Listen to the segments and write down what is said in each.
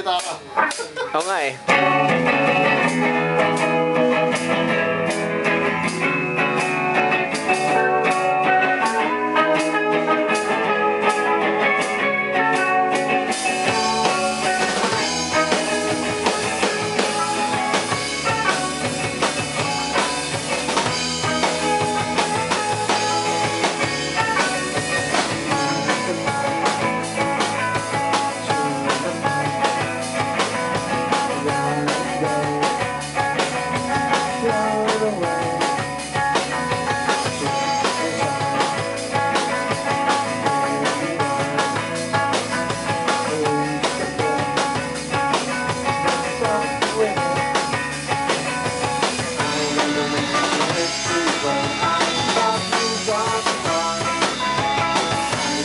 知道好哎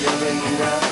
bienvenida.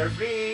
We're free.